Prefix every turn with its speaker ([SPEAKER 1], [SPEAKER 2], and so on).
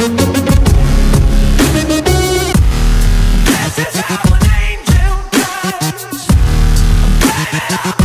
[SPEAKER 1] This is how an angel.